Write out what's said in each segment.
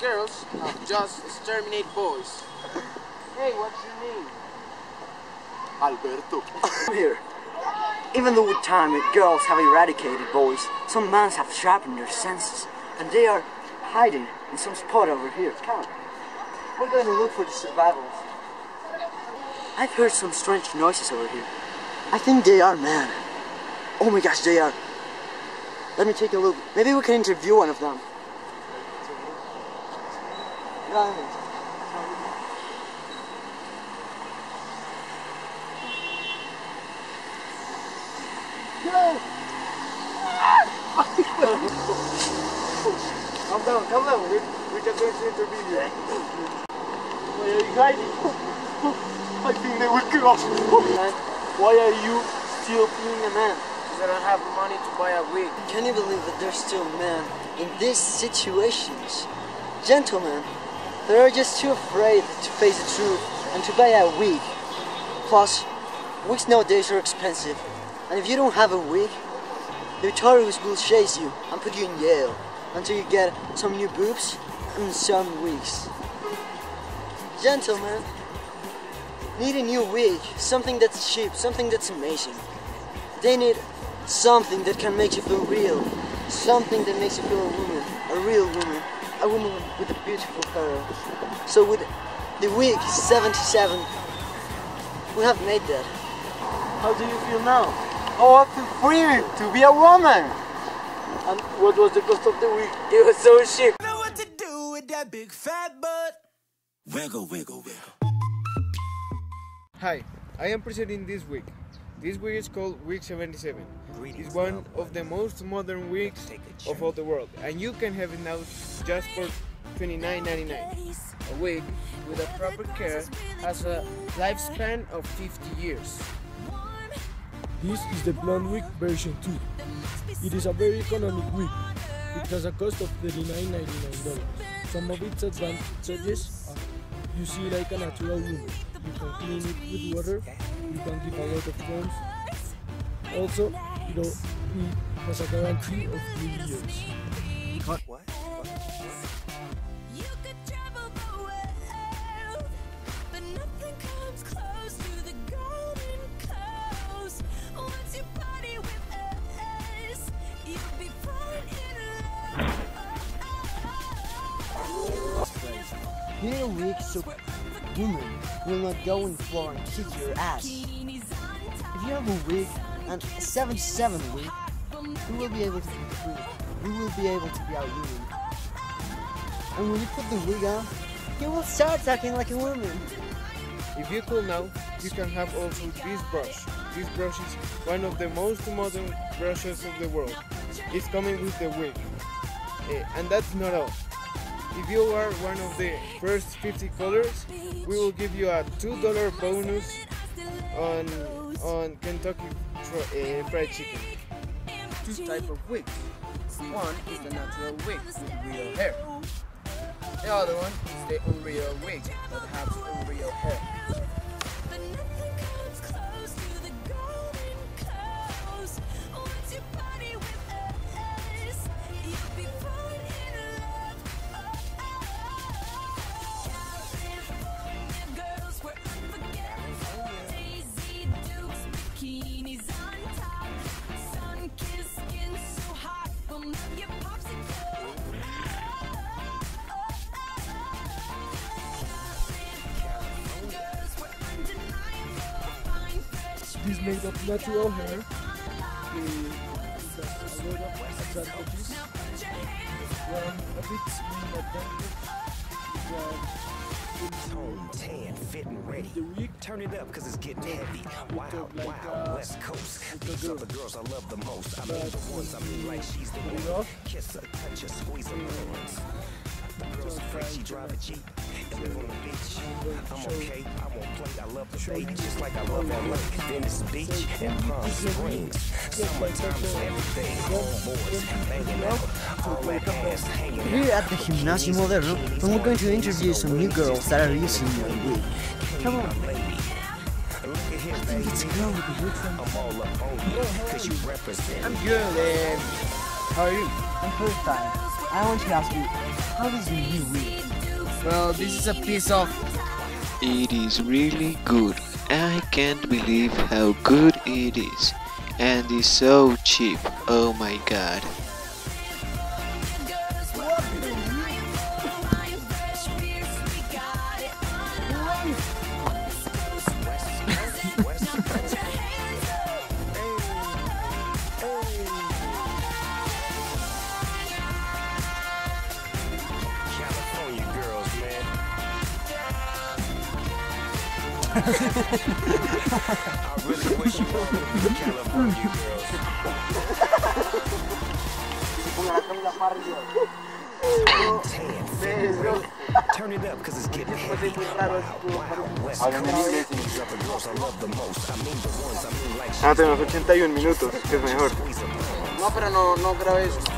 girls have just exterminate boys. hey, what's your name? Alberto. Come Here. Even though with time girls have eradicated boys, some men have sharpened their senses, and they are hiding in some spot over here. Come. We're going to look for the survivors. I've heard some strange noises over here. I think they are men. Oh my gosh, they are. Let me take a look. Maybe we can interview one of them. Calm down, calm down. We're, we're just going to interview you. Why are you hiding? I think they will kill us. Why are you still being a man? I don't have money to buy a wig. Can you believe that there's still men in these situations? Gentlemen, they are just too afraid to face the truth and to buy a wig. Plus, wigs nowadays are expensive, and if you don't have a wig, the authorities will chase you and put you in jail until you get some new boobs and some wigs. Gentlemen, need a new wig, something that's cheap, something that's amazing. They need something that can make you feel real, something that makes you feel a woman, a real woman, a woman with a beautiful hair. So with the wig 77, we have made that. How do you feel now? Oh, I feel free to be a woman. And what was the cost of the wig? It was so cheap. know what to do with that big fat butt. Wiggle, wiggle, wiggle. Hi, I am presenting this wig. This wig is called Wig 77. It's one of the most modern wigs of all the world, and you can have it now just for $29.99. A wig with a proper care has a lifespan of 50 years. This is the blonde wig version 2. It is a very economic wig. It has a cost of $39.99. Some of its advantages are you see like a natural woman. You can clean it with water. You can give a lot of combs. Also, it, al- it has a guarantee of three years. You a wig so will not go in floor and kick your ass. If you have a wig and a 77 wig, we will be able to be free. We will be able to be our women. And when you put the wig on, you will start acting like a woman. If you call now, you can have also this brush. This brush is one of the most modern brushes of the world. It's coming with the wig. Eh, and that's not all. If you are one of the first 50 colors, we will give you a $2 bonus on on Kentucky eh, Fried Chicken. Two type of wigs. One is the natural wig with real hair. The other one is the unreal wig that has unreal hair. Is made of natural hair. The- It has a lot of advantages. One its main advantage is that Tone tan, fit and ready. Turn it up, cause it's getting heavy. Wild, like, wild, uh, West Coast. These are the girls I love the most. I mean, the ones I mean like she's the one. Kiss her, touch her, squeeze her. The girl's she drive a Jeep live on the beach. I'm okay, I won't play. I love the bay just like I love LA. Venice Beach and Palm Springs. Summertime is everything. Homeboys banging out. All that ass hanging out. Here at the Gimnasio Moderno, and we're going to interview some new girls that are using your wig. Come on. I think it's a girl with a wig from I'm all up on you, cause you represent. I'm good, and how are you? I'm first time. I want to ask you, how does your new wig? Well, this is a piece of It is really good. I can't believe how good it is. And it's so cheap. Oh my god. Turn it up, cause it's getting heavy. West Háblame en inglés. These are the girls I love the most. I mean the ones I mean like Ah, tenemos 81 minutos, que es mejor. No, pero no, no grabé eso.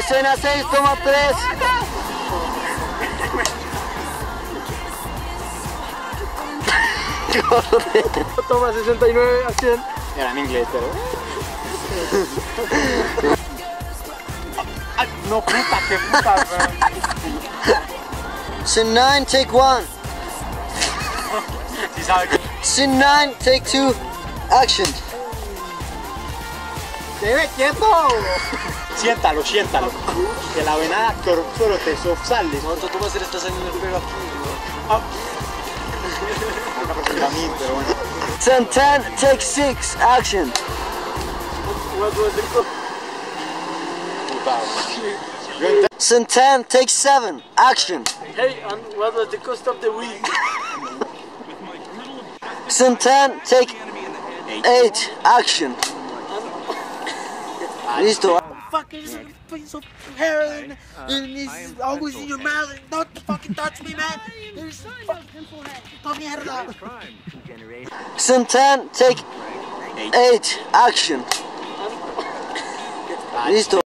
Escena 6, toma 3. Toma 69 a 100. Era en inglés, pero. Ay, no, puta, qué puta, weón. Scene 9, take 1. Sí sabe que. Scene 9, take 2. Action. ¡Debe quieto! Siéntalo, siéntalo. Que la vena de actor solo te sale. Tú cómo se le está saliendo el pelo aquí. A mí, pero bueno. Scene 10, take 6. Action. 10, take 7. Action. Hey, and what was the cost of the? Scene 10, take 8. Action. Ah, listo. Fucking is a piece of heroin and it's always in your mouth. Don't fucking touch me, man. There's fucking ¡Esta mierda! Scene 10, take 8. Action. Ah, listo.